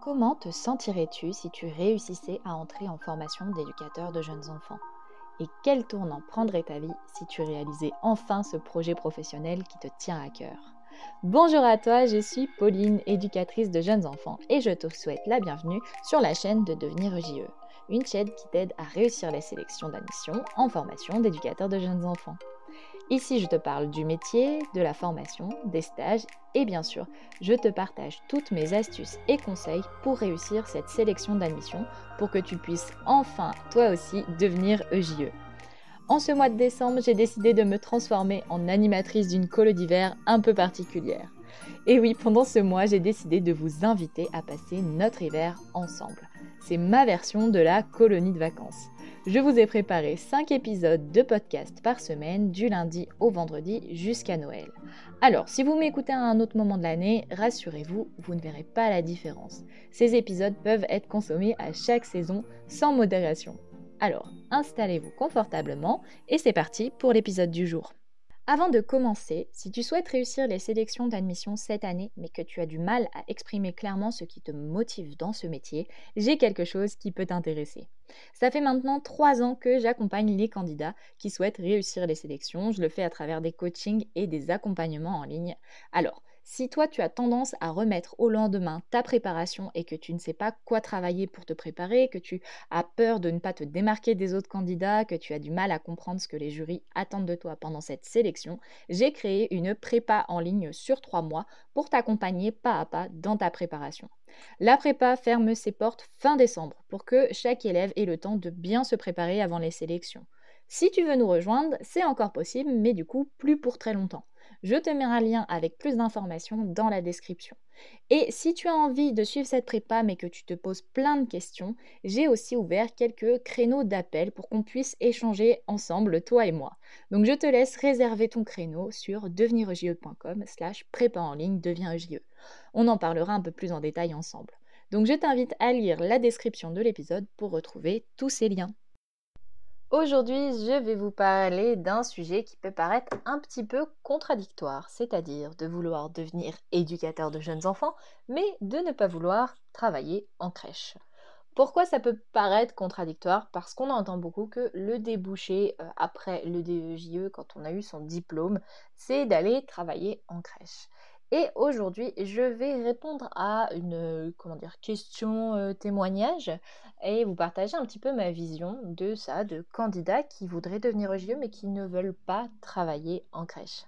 Comment te sentirais-tu si tu réussissais à entrer en formation d'éducateur de jeunes enfants? Et quel tournant prendrait ta vie si tu réalisais enfin ce projet professionnel qui te tient à cœur? Bonjour à toi, je suis Pauline, éducatrice de jeunes enfants, et je te souhaite la bienvenue sur la chaîne de Devenir JE, une chaîne qui t'aide à réussir les sélections d'admission en formation d'éducateur de jeunes enfants. Ici, je te parle du métier, de la formation, des stages et bien sûr, je te partage toutes mes astuces et conseils pour réussir cette sélection d'admission pour que tu puisses enfin, toi aussi, devenir EJE. E. En ce mois de décembre, j'ai décidé de me transformer en animatrice d'une colo d'hiver un peu particulière. Et oui, pendant ce mois, j'ai décidé de vous inviter à passer notre hiver ensemble. C'est ma version de la colonie de vacances. Je vous ai préparé 5 épisodes de podcast par semaine du lundi au vendredi jusqu'à Noël. Alors, si vous m'écoutez à un autre moment de l'année, rassurez-vous, vous ne verrez pas la différence. Ces épisodes peuvent être consommés à chaque saison sans modération. Alors, installez-vous confortablement et c'est parti pour l'épisode du jour. Avant de commencer, si tu souhaites réussir les sélections d'admission cette année, mais que tu as du mal à exprimer clairement ce qui te motive dans ce métier, j'ai quelque chose qui peut t'intéresser. Ça fait maintenant trois ans que j'accompagne les candidats qui souhaitent réussir les sélections. Je le fais à travers des coachings et des accompagnements en ligne. Alors, si toi tu as tendance à remettre au lendemain ta préparation et que tu ne sais pas quoi travailler pour te préparer, que tu as peur de ne pas te démarquer des autres candidats, que tu as du mal à comprendre ce que les jurys attendent de toi pendant cette sélection, j'ai créé une prépa en ligne sur trois mois pour t'accompagner pas à pas dans ta préparation. La prépa ferme ses portes fin décembre pour que chaque élève ait le temps de bien se préparer avant les sélections. Si tu veux nous rejoindre, c'est encore possible, mais du coup plus pour très longtemps. Je te mets un lien avec plus d'informations dans la description. Et si tu as envie de suivre cette prépa mais que tu te poses plein de questions, j'ai aussi ouvert quelques créneaux d'appel pour qu'on puisse échanger ensemble, toi et moi. Donc je te laisse réserver ton créneau sur devenirjecom slash prépa en ligne devient e. On en parlera un peu plus en détail ensemble. Donc je t'invite à lire la description de l'épisode pour retrouver tous ces liens. Aujourd'hui, je vais vous parler d'un sujet qui peut paraître un petit peu contradictoire, c'est-à-dire de vouloir devenir éducateur de jeunes enfants, mais de ne pas vouloir travailler en crèche. Pourquoi ça peut paraître contradictoire? Parce qu'on entend beaucoup que le débouché euh, après le DEJE, e, quand on a eu son diplôme, c'est d'aller travailler en crèche. Et aujourd'hui, je vais répondre à une comment dire, question euh, témoignage et vous partager un petit peu ma vision de ça, de candidats qui voudraient devenir religieux mais qui ne veulent pas travailler en crèche.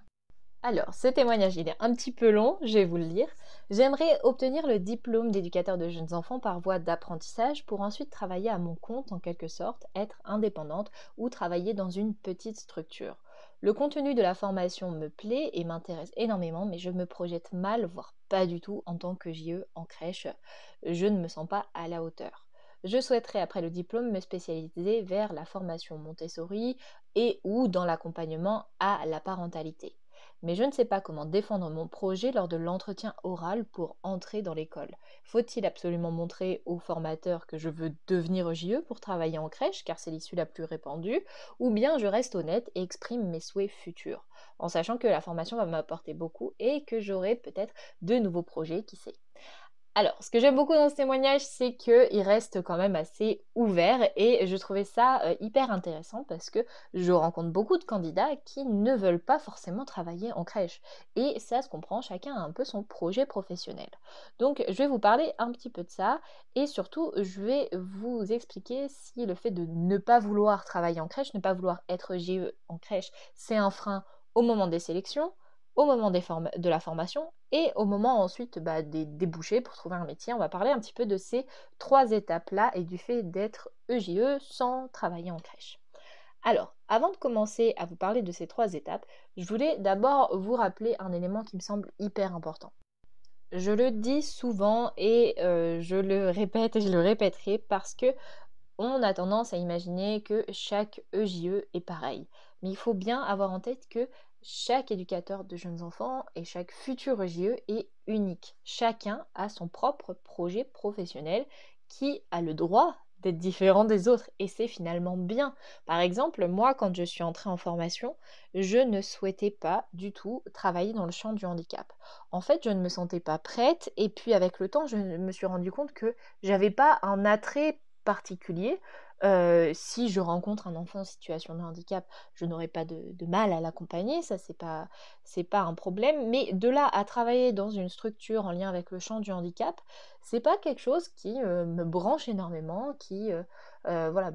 Alors, ce témoignage, il est un petit peu long, je vais vous le lire. J'aimerais obtenir le diplôme d'éducateur de jeunes enfants par voie d'apprentissage pour ensuite travailler à mon compte en quelque sorte, être indépendante ou travailler dans une petite structure. Le contenu de la formation me plaît et m'intéresse énormément, mais je me projette mal, voire pas du tout, en tant que JE en crèche. Je ne me sens pas à la hauteur. Je souhaiterais après le diplôme me spécialiser vers la formation Montessori et ou dans l'accompagnement à la parentalité mais je ne sais pas comment défendre mon projet lors de l'entretien oral pour entrer dans l'école. Faut-il absolument montrer au formateur que je veux devenir JE pour travailler en crèche, car c'est l'issue la plus répandue, ou bien je reste honnête et exprime mes souhaits futurs, en sachant que la formation va m'apporter beaucoup et que j'aurai peut-être de nouveaux projets, qui sait. Alors, ce que j'aime beaucoup dans ce témoignage, c'est qu'il reste quand même assez ouvert et je trouvais ça euh, hyper intéressant parce que je rencontre beaucoup de candidats qui ne veulent pas forcément travailler en crèche. Et ça se comprend, chacun a un peu son projet professionnel. Donc, je vais vous parler un petit peu de ça et surtout, je vais vous expliquer si le fait de ne pas vouloir travailler en crèche, ne pas vouloir être GE en crèche, c'est un frein au moment des sélections au moment de la formation et au moment ensuite bah, des débouchés pour trouver un métier. On va parler un petit peu de ces trois étapes-là et du fait d'être EJE e sans travailler en crèche. Alors, avant de commencer à vous parler de ces trois étapes, je voulais d'abord vous rappeler un élément qui me semble hyper important. Je le dis souvent et euh, je le répète et je le répéterai parce que on a tendance à imaginer que chaque EJE e est pareil. Mais il faut bien avoir en tête que chaque éducateur de jeunes enfants et chaque futur JE est unique. Chacun a son propre projet professionnel qui a le droit d'être différent des autres et c'est finalement bien. Par exemple, moi quand je suis entrée en formation, je ne souhaitais pas du tout travailler dans le champ du handicap. En fait, je ne me sentais pas prête et puis avec le temps, je me suis rendu compte que j'avais pas un attrait particulier si je rencontre un enfant en situation de handicap, je n'aurai pas de, mal à l'accompagner, ça c'est pas c'est pas un problème. Mais de là à travailler dans une structure en lien avec le champ du handicap, c'est pas quelque chose qui me branche énormément, qui voilà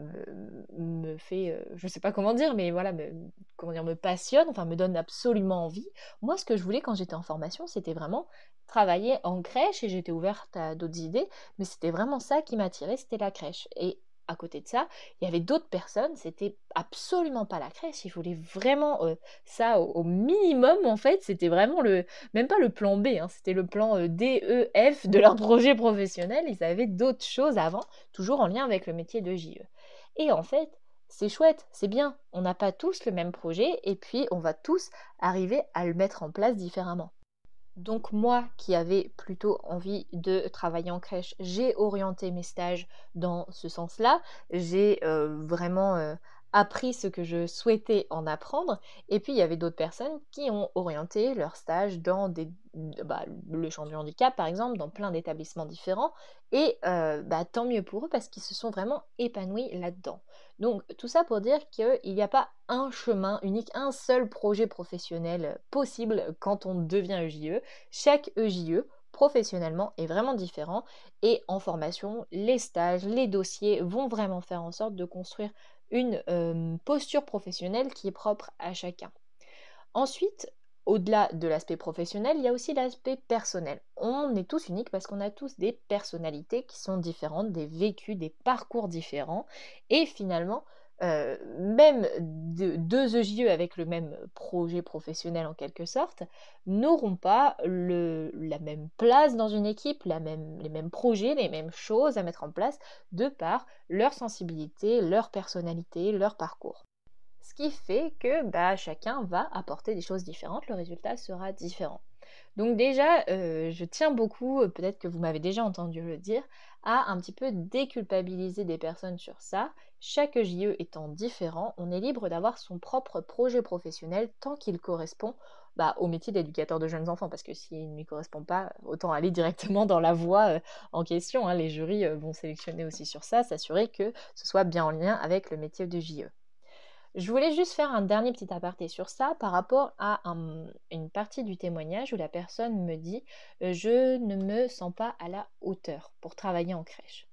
me, fait, je sais pas comment dire, mais voilà me, comment dire me passionne, enfin me donne absolument envie. Moi, ce que je voulais quand j'étais en formation, c'était vraiment travailler en crèche et j'étais ouverte à d'autres idées, mais c'était vraiment ça qui m'attirait, c'était la crèche. À côté de ça, il y avait d'autres personnes, c'était absolument pas la crèche, ils voulaient vraiment euh, ça au, minimum en fait, c'était vraiment le, même pas le plan B, hein, c'était le plan euh, D, E, F de leur projet professionnel, ils avaient d'autres choses avant, toujours en lien avec le métier de JE. Et en fait, c'est chouette, c'est bien, on n'a pas tous le même projet et puis on va tous arriver à le mettre en place différemment. Donc moi qui avais plutôt envie de travailler en crèche, j'ai orienté mes stages dans ce sens-là. J'ai euh, vraiment euh, appris ce que je souhaitais en apprendre. Et puis il y avait d'autres personnes qui ont orienté leur stage dans des, bah, le champ du handicap par exemple, dans plein d'établissements différents. Et euh, bah, tant mieux pour eux parce qu'ils se sont vraiment épanouis là-dedans. Donc tout ça pour dire qu'il n'y a pas un chemin unique, un seul projet professionnel possible quand on devient EJE. Chaque EJE professionnellement est vraiment différent et en formation, les stages, les dossiers vont vraiment faire en sorte de construire une euh, posture professionnelle qui est propre à chacun. Ensuite, au-delà de l'aspect professionnel, il y a aussi l'aspect personnel. On est tous uniques parce qu'on a tous des personnalités qui sont différentes, des vécus, des parcours différents. Et finalement, euh, même deux EJE avec le même projet professionnel en quelque sorte, n'auront pas la même place dans une équipe, les mêmes projets, les mêmes choses à mettre en place de par leur sensibilité, leur personnalité, leur parcours qui fait que bah, chacun va apporter des choses différentes, le résultat sera différent. Donc déjà, euh, je tiens beaucoup, euh, peut-être que vous m'avez déjà entendu le dire, à un petit peu déculpabiliser des personnes sur ça. Chaque JE étant différent, on est libre d'avoir son propre projet professionnel tant qu'il correspond bah, au métier d'éducateur de jeunes enfants, parce que s'il ne lui correspond pas, autant aller directement dans la voie euh, en question. Hein. Les jurys vont sélectionner aussi sur ça, s'assurer que ce soit bien en lien avec le métier de JE. Je voulais juste faire un dernier petit aparté sur ça par rapport à une partie du témoignage où la personne me dit euh, je ne me sens pas à la hauteur pour travailler en crèche.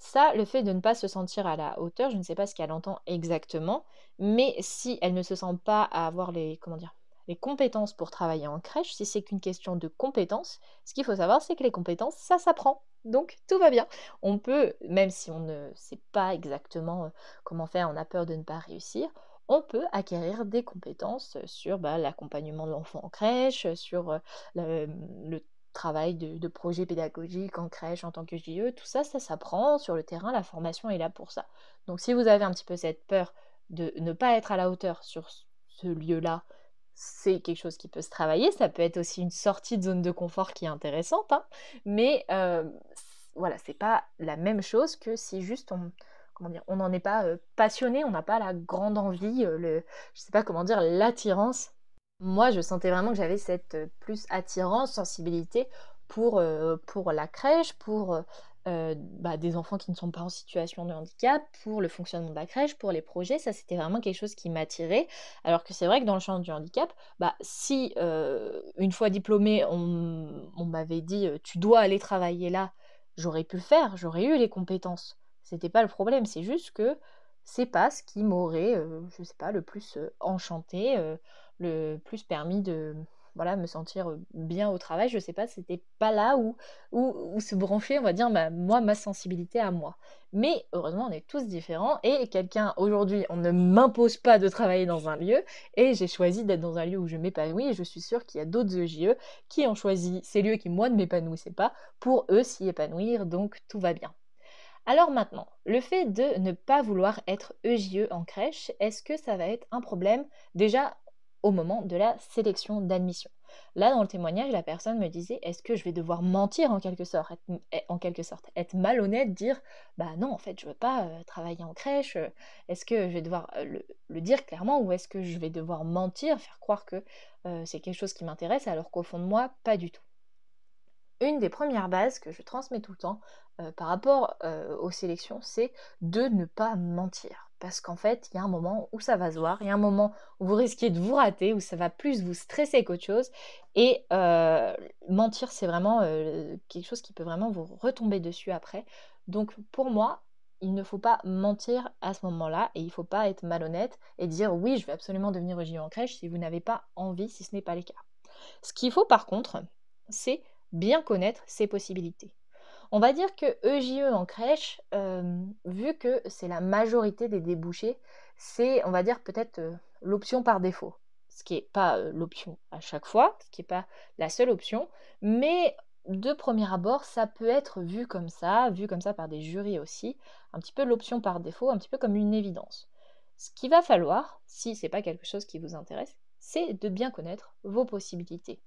Ça, le fait de ne pas se sentir à la hauteur, je ne sais pas ce qu'elle entend exactement, mais si elle ne se sent pas à avoir les comment dire les compétences pour travailler en crèche, si c'est qu'une question de compétences, ce qu'il faut savoir c'est que les compétences, ça s'apprend. Donc tout va bien. On peut, même si on ne sait pas exactement euh, comment faire, on a peur de ne pas réussir, on peut acquérir des compétences sur bah, l'accompagnement de l'enfant en crèche, sur euh, le, travail de, projet pédagogique en crèche en tant que JE, tout ça, ça s'apprend sur le terrain, la formation est là pour ça. Donc si vous avez un petit peu cette peur de ne pas être à la hauteur sur ce lieu-là, c'est quelque chose qui peut se travailler. Ça peut être aussi une sortie de zone de confort qui est intéressante, hein. mais euh, voilà, c'est pas la même chose que si juste on n'en est pas euh, passionné, on n'a pas la grande envie, euh, le, je sais pas comment dire, l'attirance. Moi, je sentais vraiment que j'avais cette plus attirance, sensibilité pour, pour la crèche, pour euh, bah, des enfants qui ne sont pas en situation de handicap, pour le fonctionnement de la crèche, pour les projets, ça c'était vraiment quelque chose qui m'attirait. Alors que c'est vrai que dans le champ du handicap, bah, si euh, une fois diplômée, on, m'avait dit euh, tu dois aller travailler là, j'aurais pu le faire, j'aurais eu les compétences. C'était pas le problème, c'est juste que c'est pas ce qui m'aurait, je sais pas, le plus enchanté, le plus permis de, voilà, me sentir bien au travail. Je sais pas, c'était pas là où, où, se brancher, on va dire, ma, moi, ma sensibilité à moi. Mais heureusement, on est tous différents et quelqu'un, aujourd'hui, on ne m'impose pas de travailler dans un lieu et j'ai choisi d'être dans un lieu où je m'épanouis et je suis sûre qu'il y a d'autres EJE qui ont choisi ces lieux qui, moi, ne m'épanouissaient pas pour eux s'y épanouir, donc tout va bien. Alors maintenant, le fait de ne pas vouloir être EJE en crèche, est-ce que ça va être un problème Déjà, au moment de la sélection d'admission. Là, dans le témoignage, la personne me disait est-ce que je vais devoir mentir en quelque sorte, être, eh, en quelque sorte, être malhonnête, dire bah non, en fait, je veux pas euh, travailler en crèche. Euh, est-ce que je vais devoir euh, le, dire clairement ou est-ce que je vais devoir mentir, faire croire que c'est quelque chose qui m'intéresse alors qu'au fond de moi, pas du tout. Une des premières bases que je transmets tout le temps par rapport aux sélections, c'est de ne pas mentir parce qu'en fait, il y a un moment où ça va se voir, il y a un moment où vous risquez de vous rater, où ça va plus vous stresser qu'autre chose. Et euh, mentir, c'est vraiment euh, quelque chose qui peut vraiment vous retomber dessus après. Donc pour moi, il ne faut pas mentir à ce moment-là et il ne faut pas être malhonnête et dire oui, je vais absolument devenir EJE en crèche si vous n'avez pas envie, si ce n'est pas le cas. Ce qu'il faut par contre, c'est bien connaître ses possibilités. On va dire que EJE en crèche, euh, vu que c'est la majorité des débouchés, c'est, on va dire, peut-être euh, l'option par défaut. Ce qui n'est pas euh, l'option à chaque fois, ce qui n'est pas la seule option, mais de premier abord, ça peut être vu comme ça, vu comme ça par des jurys aussi, un petit peu l'option par défaut, un petit peu comme une évidence. Ce qu'il va falloir, si ce n'est pas quelque chose qui vous intéresse, c'est de bien connaître vos possibilités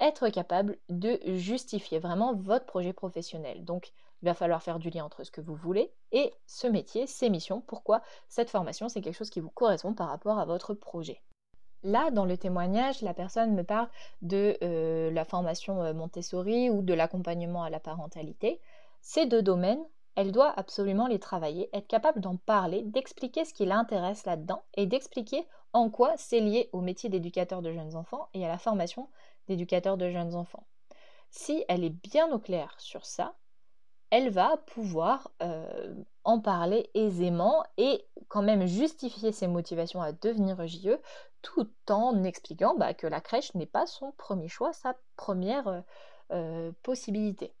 être capable de justifier vraiment votre projet professionnel. Donc, il va falloir faire du lien entre ce que vous voulez et ce métier, ces missions, pourquoi cette formation, c'est quelque chose qui vous correspond par rapport à votre projet? Là, dans le témoignage, la personne me parle de euh, la formation euh, Montessori ou de l'accompagnement à la parentalité. Ces deux domaines, elle doit absolument les travailler, être capable d'en parler, d'expliquer ce qui l'intéresse là-dedans et d'expliquer en quoi c'est lié au métier d'éducateur de jeunes enfants et à la formation d'éducateur de jeunes enfants. Si elle est bien au clair sur ça, elle va pouvoir euh, en parler aisément et quand même justifier ses motivations à devenir JE tout en expliquant bah, que la crèche n'est pas son premier choix, sa première euh, possibilité.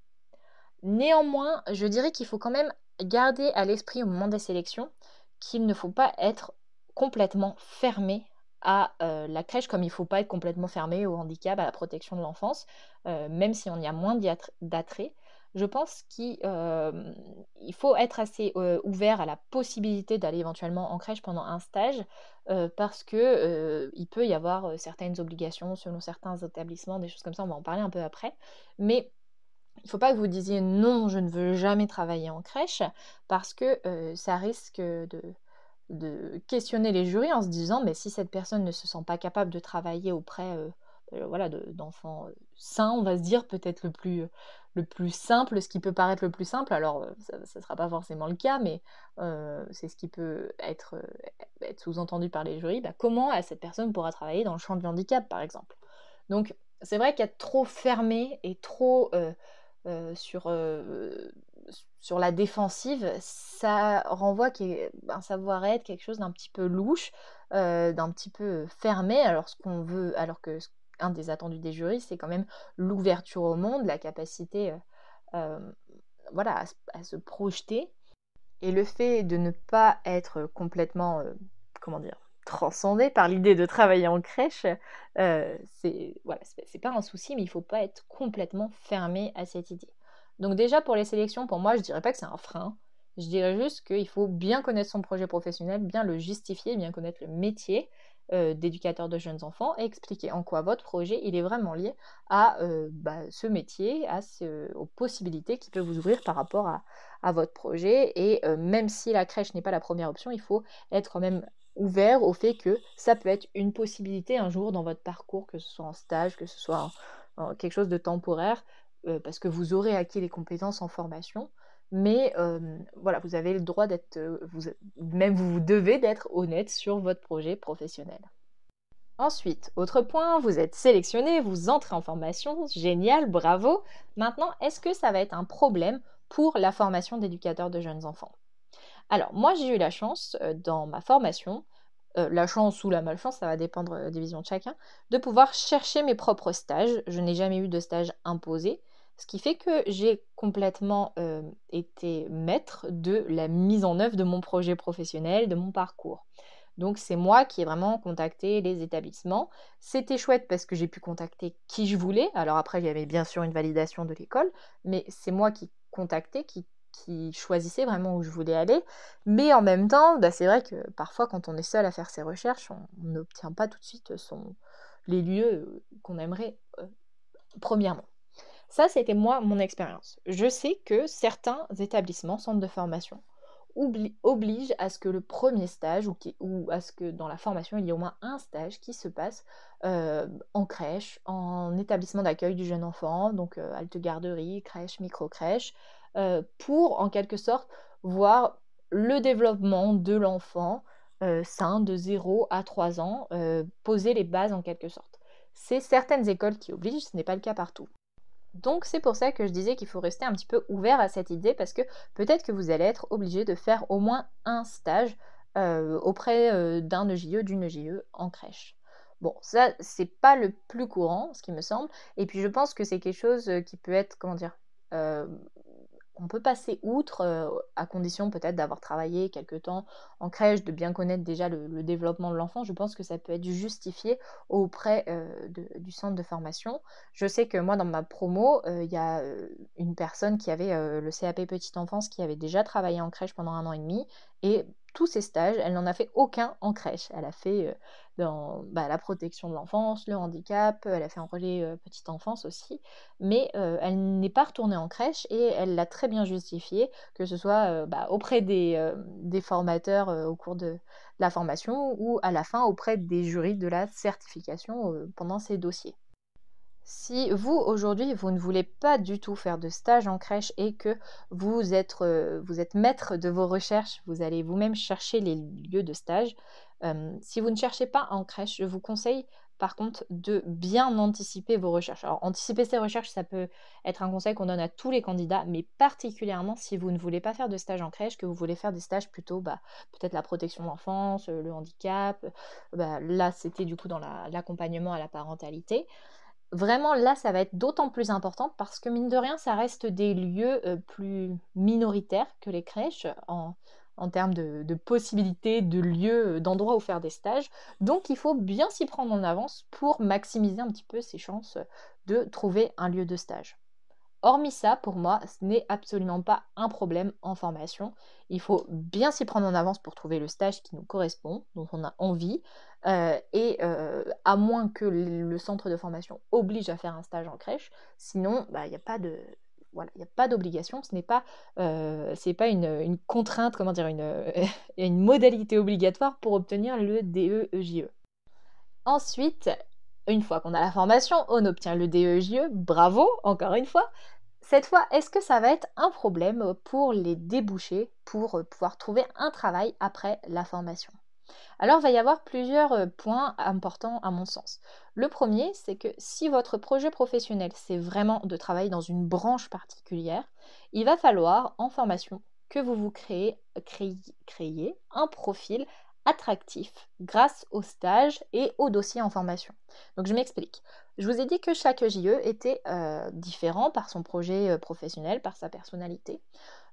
Néanmoins, je dirais qu'il faut quand même garder à l'esprit au moment des sélections qu'il ne faut pas être complètement fermé à euh, la crèche, comme il ne faut pas être complètement fermé au handicap, à la protection de l'enfance, euh, même si on y a moins d'attrait. Je pense qu'il euh, faut être assez ouvert à la possibilité d'aller éventuellement en crèche pendant un stage, parce que il peut y avoir certaines obligations selon certains établissements, des choses comme ça, on va en parler un peu après. Mais il ne faut pas que vous disiez non, je ne veux jamais travailler en crèche, parce que ça risque de, de questionner les jurys en se disant mais si cette personne ne se sent pas capable de travailler auprès euh, euh, d'enfants euh, sains, on va se dire peut-être le plus, le plus simple, ce qui peut paraître le plus simple, alors ça ne sera pas forcément le cas, mais c'est ce qui peut être, être sous-entendu par les jurys, bah, comment cette personne pourra travailler dans le champ du handicap par exemple? Donc c'est vrai qu'être trop fermé et trop sur sur la défensive, ça renvoie un savoir-être, quelque chose d'un petit peu louche, euh, d'un petit peu fermé, alors ce veut, alors que un des attendus des jurys, c'est quand même l'ouverture au monde, la capacité euh, euh, voilà, à, se projeter. Et le fait de ne pas être complètement, comment dire, transcendé par l'idée de travailler en crèche, c'est voilà, c'est pas un souci, mais il faut pas être complètement fermé à cette idée. Donc déjà pour les sélections, pour moi, je dirais pas que c'est un frein. Je dirais juste qu'il faut bien connaître son projet professionnel, bien le justifier, bien connaître le métier euh, d'éducateur de jeunes enfants et expliquer en quoi votre projet il est vraiment lié à euh, bah, ce métier, aux possibilités qui peuvent vous ouvrir par rapport à, votre projet. Et euh, même si la crèche n'est pas la première option, il faut être quand même ouvert au fait que ça peut être une possibilité un jour dans votre parcours, que ce soit en stage, que ce soit quelque chose de temporaire, euh, parce que vous aurez acquis les compétences en formation. Mais euh, voilà, vous avez le droit d'être, euh, même vous devez d'être honnête sur votre projet professionnel. Ensuite, autre point, vous êtes sélectionné, vous entrez en formation, génial, bravo. Maintenant, est-ce que ça va être un problème pour la formation d'éducateur de jeunes enfants? Alors, moi j'ai eu la chance dans ma formation la chance ou la malchance, ça va dépendre des visions de chacun, de pouvoir chercher mes propres stages. Je n'ai jamais eu de stage imposé, ce qui fait que j'ai complètement euh, été maître de la mise en œuvre de mon projet professionnel, de mon parcours. Donc c'est moi qui ai vraiment contacté les établissements. C'était chouette parce que j'ai pu contacter qui je voulais. Alors après, il y avait bien sûr une validation de l'école, mais c'est moi qui contactais, qui qui choisissais vraiment où je voulais aller. Mais en même temps, bah, c'est vrai que parfois, quand on est seul à faire ses recherches, on n'obtient pas tout de suite les lieux qu'on aimerait premièrement. Ça, c'était moi, mon expérience. Je sais que certains établissements, centres de formation, obligent à ce que le premier stage, ou, à ce que dans la formation, il y ait au moins un stage qui se passe en crèche, en établissement d'accueil du jeune enfant, donc halte garderie, crèche, micro-crèche, pour en quelque sorte voir le développement de l'enfant sain de 0 à 3 ans, poser les bases en quelque sorte. C'est certaines écoles qui obligent, ce n'est pas le cas partout. Donc c'est pour ça que je disais qu'il faut rester un petit peu ouvert à cette idée parce que peut-être que vous allez être obligé de faire au moins un stage auprès d'un EJE, d'une EJE en crèche. Bon, ça c'est pas le plus courant, ce qui me semble, et puis je pense que c'est quelque chose qui peut être, comment dire, on peut passer outre, à condition peut-être d'avoir travaillé quelque temps en crèche, de bien connaître déjà le, développement de l'enfant. Je pense que ça peut être justifié auprès du centre de formation. Je sais que moi, dans ma promo, il y a une personne qui avait le CAP Petite Enfance qui avait déjà travaillé en crèche pendant un an et demi et tous ses stages, elle n'en a fait aucun en crèche. Elle a fait dans bah, la protection de l'enfance, le handicap, elle a fait un relais petite enfance aussi, mais elle n'est pas retournée en crèche et elle l'a très bien justifié, que ce soit bah, auprès des, des formateurs au cours de la formation ou à la fin auprès des jurys de la certification pendant ces dossiers. Si vous, aujourd'hui, vous ne voulez pas du tout faire de stage en crèche et que vous êtes, euh, vous êtes maître de vos recherches, vous allez vous-même chercher les lieux de stage, euh, si vous ne cherchez pas en crèche, je vous conseille par contre de bien anticiper vos recherches. Alors anticiper ces recherches, ça peut être un conseil qu'on donne à tous les candidats, mais particulièrement si vous ne voulez pas faire de stage en crèche, que vous voulez faire des stages plutôt bah, peut-être la protection de l'enfance, le handicap, bah, là c'était du coup dans l'accompagnement à la parentalité vraiment là, ça va être d'autant plus important parce que mine de rien, ça reste des lieux plus minoritaires que les crèches en, termes de, possibilités, de lieux, d'endroits où faire des stages. Donc il faut bien s'y prendre en avance pour maximiser un petit peu ses chances de trouver un lieu de stage. Hormis ça, pour moi, ce n'est absolument pas un problème en formation. Il faut bien s'y prendre en avance pour trouver le stage qui nous correspond, dont on a envie. Euh, et euh, à moins que le centre de formation oblige à faire un stage en crèche, sinon, bah, il n'y a pas d'obligation, ce n'est pas, euh, une, contrainte, comment dire, une, une modalité obligatoire pour obtenir le DE-EJE. E. Ensuite, une fois qu'on a la formation, on obtient le DE-EJE, bravo, encore une fois. Cette fois, est-ce que ça va être un problème pour les déboucher, pour pouvoir trouver un travail après la formation? Alors, il va y avoir plusieurs euh, points importants à mon sens. Le premier, c'est que si votre projet professionnel, c'est vraiment de travailler dans une branche particulière, il va falloir en formation que vous vous créez, un profil attractif grâce au stage et au dossier en formation. Donc je m'explique. Je vous ai dit que chaque JE était euh, différent par son projet euh, professionnel, par sa personnalité.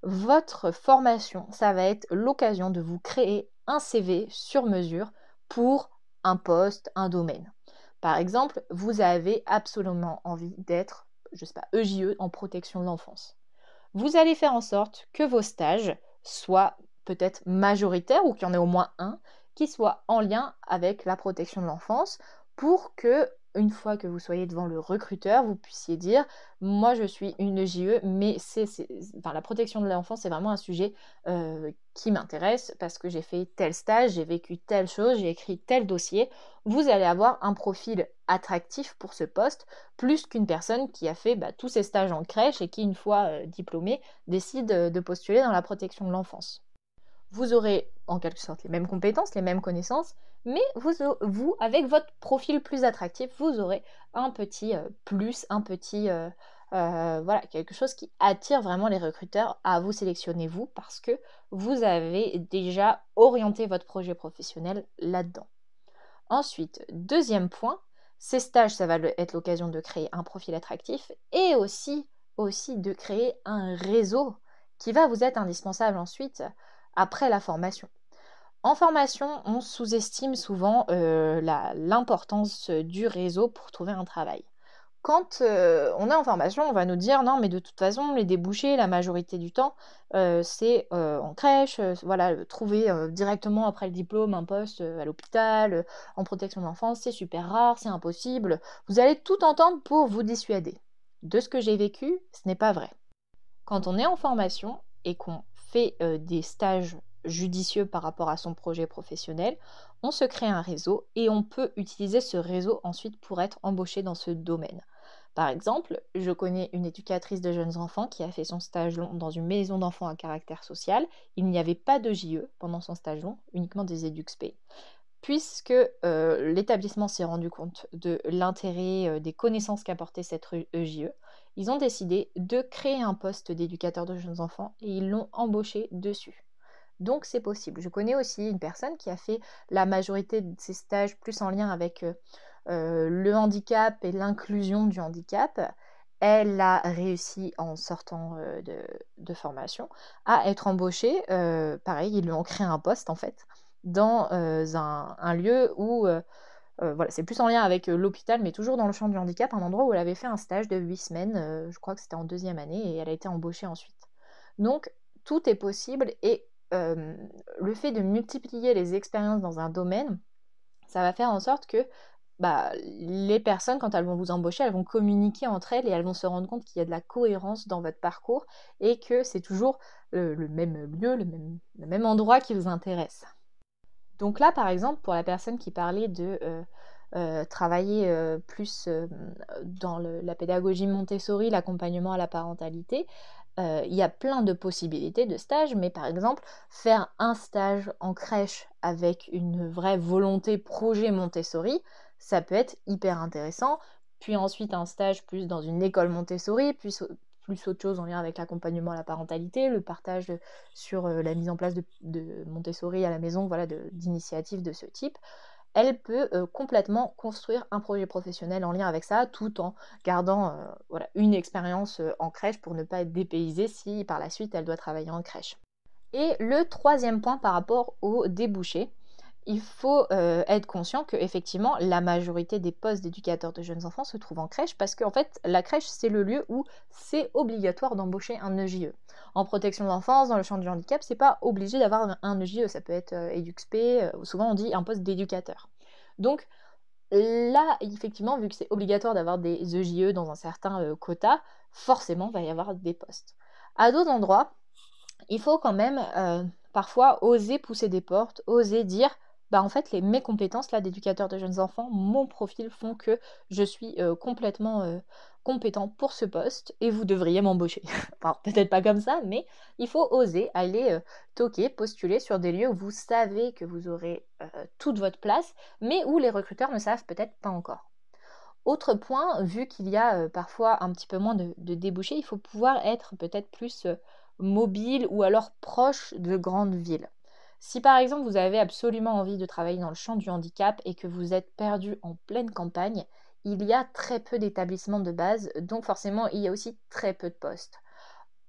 Votre formation, ça va être l'occasion de vous créer un CV sur mesure pour un poste, un domaine. Par exemple, vous avez absolument envie d'être, je sais pas, EJE e en protection de l'enfance. Vous allez faire en sorte que vos stages soient peut-être majoritaires ou qu'il y en ait au moins un qui soit en lien avec la protection de l'enfance pour que une fois que vous soyez devant le recruteur, vous puissiez dire moi je suis une JE, mais c'est, la protection de l'enfant c'est vraiment un sujet euh, qui m'intéresse parce que j'ai fait tel stage, j'ai vécu telle chose, j'ai écrit tel dossier. Vous allez avoir un profil attractif pour ce poste plus qu'une personne qui a fait bah, tous ses stages en crèche et qui une fois euh, diplômée décide euh, de postuler dans la protection de l'enfance. Vous aurez en quelque sorte les mêmes compétences, les mêmes connaissances, mais vous, avec votre profil plus attractif, vous aurez un petit euh, plus, un petit, euh, euh, voilà, quelque chose qui attire vraiment les recruteurs à vous sélectionner vous parce que vous avez déjà orienté votre projet professionnel là-dedans. Ensuite, deuxième point, ces stages, ça va être l'occasion de créer un profil attractif et aussi, aussi de créer un réseau qui va vous être indispensable ensuite après la formation. En formation, on sous-estime souvent euh, l'importance du réseau pour trouver un travail. quand on est en formation, on va nous dire non, mais de toute façon, les débouchés, la majorité du temps, c'est en crèche, voilà, trouver directement après le diplôme un poste à l'hôpital, en protection d'enfance, c'est super rare, c'est impossible. Vous allez tout entendre pour vous dissuader. De ce que j'ai vécu, ce n'est pas vrai. Quand on est en formation et qu'on fait des stages judicieux par rapport à son projet professionnel, on se crée un réseau et on peut utiliser ce réseau ensuite pour être embauché dans ce domaine. Par exemple, je connais une éducatrice de jeunes enfants qui a fait son stage long dans une maison d'enfants à caractère social. Il n'y avait pas de JE pendant son stage long, uniquement des EduxP. Puisque euh, l'établissement s'est rendu compte de l'intérêt euh, des connaissances qu'apportait cette EJE, ils ont décidé de créer un poste d'éducateur de jeunes enfants et ils l'ont embauché dessus. Donc c'est possible. Je connais aussi une personne qui a fait la majorité de ses stages plus en lien avec euh, euh, le handicap et l'inclusion du handicap, elle a réussi en sortant euh, de, formation à être embauchée. Pareil, ils lui ont créé un poste en fait dans un, lieu où voilà, c'est plus en lien avec l'hôpital, mais toujours dans le champ du handicap, un endroit où elle avait fait un stage de 8 semaines, je crois que c'était en deuxième année, et elle a été embauchée ensuite. Donc tout est possible et le fait de multiplier les expériences dans un domaine, ça va faire en sorte que bah, les personnes, quand elles vont vous embaucher, elles vont communiquer entre elles et elles vont se rendre compte qu'il y a de la cohérence dans votre parcours et que c'est toujours le, même lieu, le même, endroit qui vous intéresse. Donc là, par exemple, pour la personne qui parlait de euh, euh, travailler euh, plus dans la pédagogie Montessori, l'accompagnement à la parentalité, il y a plein de possibilités de stages, mais par exemple, faire un stage en crèche avec une vraie volonté projet Montessori, ça peut être hyper intéressant. Puis ensuite un stage plus dans une école Montessori, puis plus autre chose en lien avec l'accompagnement à la parentalité, le partage sur euh, la mise en place de, Montessori à la maison, voilà, d'initiatives de, ce type. Elle peut euh, complètement construire un projet professionnel en lien avec ça, tout en gardant euh, une expérience en crèche pour ne pas être dépaysée si par la suite elle doit travailler en crèche. Et le troisième point par rapport aux débouchés, il faut euh, être conscient que effectivement la majorité des postes d'éducateurs de jeunes enfants se trouvent en crèche parce qu'en fait la crèche c'est le lieu où c'est obligatoire d'embaucher un EJE. En protection de l'enfance, dans le champ du handicap, c'est pas obligé d'avoir un EJE, ça peut être euh, EduxP, euh, souvent on dit un poste d'éducateur. Donc là, effectivement, vu que c'est obligatoire d'avoir des EJE dans un certain quota, forcément il va y avoir des postes. À d'autres endroits, il faut quand même parfois oser pousser des portes, oser dire bah, en fait les, mes compétences d'éducateur de jeunes enfants, mon profil font que je suis euh, complètement euh, compétent pour ce poste et vous devriez m'embaucher. enfin peut-être pas comme ça, mais il faut oser aller euh, toquer, postuler sur des lieux où vous savez que vous aurez toute votre place, mais où les recruteurs ne savent peut-être pas encore. Autre point, vu qu'il y a parfois un petit peu moins de débouchés, il faut pouvoir être peut-être plus mobile ou alors proche de grandes villes. Si par exemple vous avez absolument envie de travailler dans le champ du handicap et que vous êtes perdu en pleine campagne, il y a très peu d'établissements de base, donc forcément il y a aussi très peu de postes.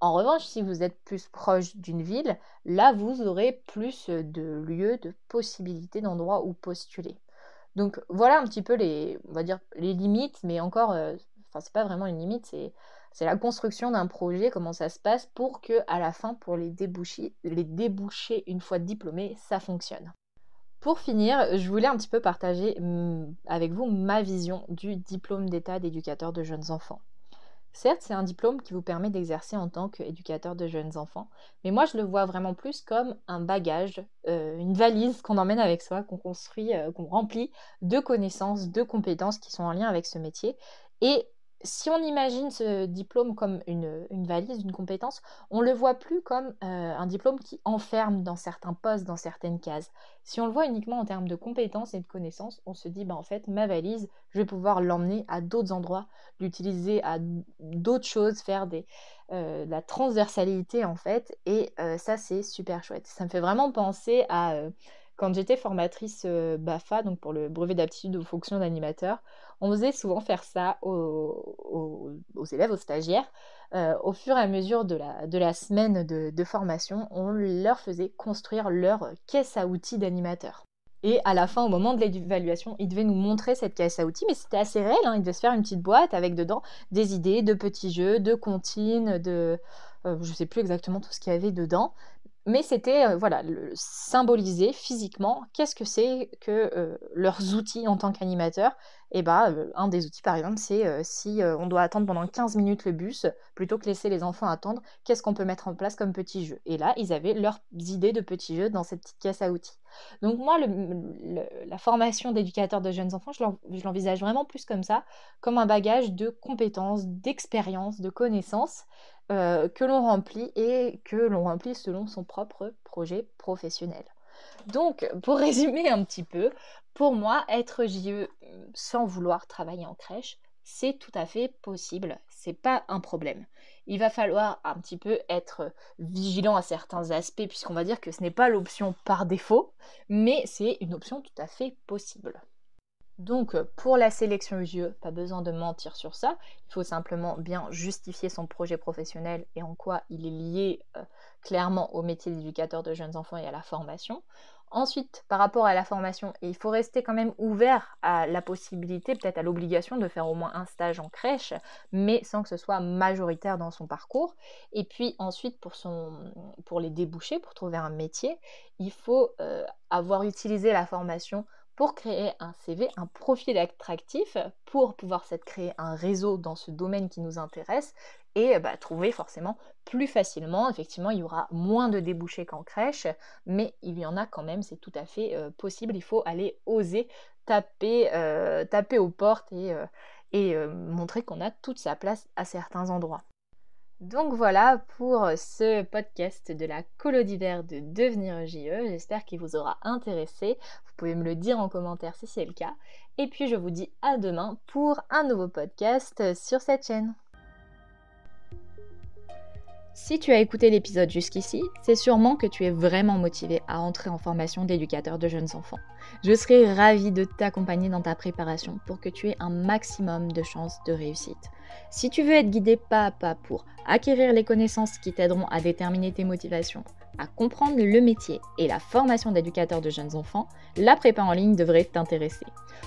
En revanche, si vous êtes plus proche d'une ville, là vous aurez plus de lieux, de possibilités d'endroits où postuler. Donc voilà un petit peu les, limites, mais encore, euh, enfin c'est pas vraiment une limite, c'est c'est la construction d'un projet, comment ça se passe pour que à la fin, pour les déboucher, les une fois diplômés, ça fonctionne. Pour finir, je voulais un petit peu partager mm, avec vous ma vision du diplôme d'état d'éducateur de jeunes enfants. Certes, c'est un diplôme qui vous permet d'exercer en tant qu'éducateur de jeunes enfants, mais moi je le vois vraiment plus comme un bagage, euh, une valise qu'on emmène avec soi, qu'on construit, euh, qu'on remplit de connaissances, de compétences qui sont en lien avec ce métier. Et si on imagine ce diplôme comme une, valise, une compétence, on le voit plus comme euh, un diplôme qui enferme dans certains postes, dans certaines cases. Si on le voit uniquement en termes de compétences et de connaissances, on se dit, bah, en fait, ma valise, je vais pouvoir l'emmener à d'autres endroits, l'utiliser à d'autres choses, faire des, euh, de la transversalité, en fait. Et euh, ça, c'est super chouette. Ça me fait vraiment penser à quand j'étais formatrice BAFA, donc pour le brevet d'aptitude aux fonctions d'animateur, on faisait souvent faire ça aux, élèves, aux stagiaires. Euh, au fur et à mesure de la, semaine de, formation, on leur faisait construire leur caisse à outils d'animateur. Et à la fin, au moment de l'évaluation, il devait nous montrer cette caisse à outils, mais c'était assez réel. Hein. Il devait se faire une petite boîte avec dedans des idées de petits jeux, de comptines, de... Euh, je ne sais plus exactement tout ce qu'il y avait dedans. Mais c'était euh, voilà symboliser physiquement qu'est-ce que c'est que euh, leurs outils en tant qu'animateur. Et bah un des outils par exemple c'est si on doit attendre pendant 15 minutes le bus plutôt que laisser les enfants attendre, qu'est-ce qu'on peut mettre en place comme petit jeu? Et là ils avaient leurs idées de petits jeux dans cette petite caisse à outils. Donc moi la formation d'éducateur de jeunes enfants je l'envisage vraiment plus comme ça, comme un bagage de compétences, d'expériences, de connaissances euh, que l'on remplit et que l'on remplit selon son propre projet professionnel. Donc, pour résumer un petit peu, pour moi, être JE sans vouloir travailler en crèche, c'est tout à fait possible. C'est pas un problème. Il va falloir un petit peu être vigilant à certains aspects, puisqu'on va dire que ce n'est pas l'option par défaut, mais c'est une option tout à fait possible. Donc pour la sélection UGE, pas besoin de mentir sur ça, il faut simplement bien justifier son projet professionnel et en quoi il est lié euh, clairement au métier d'éducateur de jeunes enfants et à la formation. Ensuite, par rapport à la formation, il faut rester quand même ouvert à la possibilité, peut-être à l'obligation de faire au moins un stage en crèche, mais sans que ce soit majoritaire dans son parcours. Et puis ensuite, pour, les déboucher, pour trouver un métier, il faut euh, avoir utilisé la formation pour créer un CV, un profil attractif, pour pouvoir créer un réseau dans ce domaine qui nous intéresse et bah, trouver forcément plus facilement. Effectivement, il y aura moins de débouchés qu'en crèche, mais il y en a quand même, c'est tout à fait euh, possible. Il faut aller oser taper, euh, aux portes et, euh, et montrer qu'on a toute sa place à certains endroits. Donc voilà pour ce podcast de la colo d'hiver de Devenir JE. J'espère qu'il vous aura intéressé. Vous pouvez me le dire en commentaire si c'est le cas. Et puis je vous dis à demain pour un nouveau podcast sur cette chaîne. Si tu as écouté l'épisode jusqu'ici, c'est sûrement que tu es vraiment motivé à entrer en formation d'éducateur de jeunes enfants. Je serai ravie de t'accompagner dans ta préparation pour que tu aies un maximum de chances de réussite. Si tu veux être guidé pas à pas pour acquérir les connaissances qui t'aideront à déterminer tes motivations, à comprendre le métier et la formation d'éducateur de jeunes enfants, la prépa en ligne devrait t'intéresser.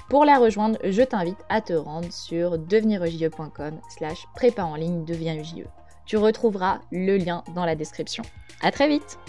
Pour la rejoindre, je t'invite à te rendre sur devenirejie.com slash prépa en ligne devient tu retrouveras le lien dans la description. À très vite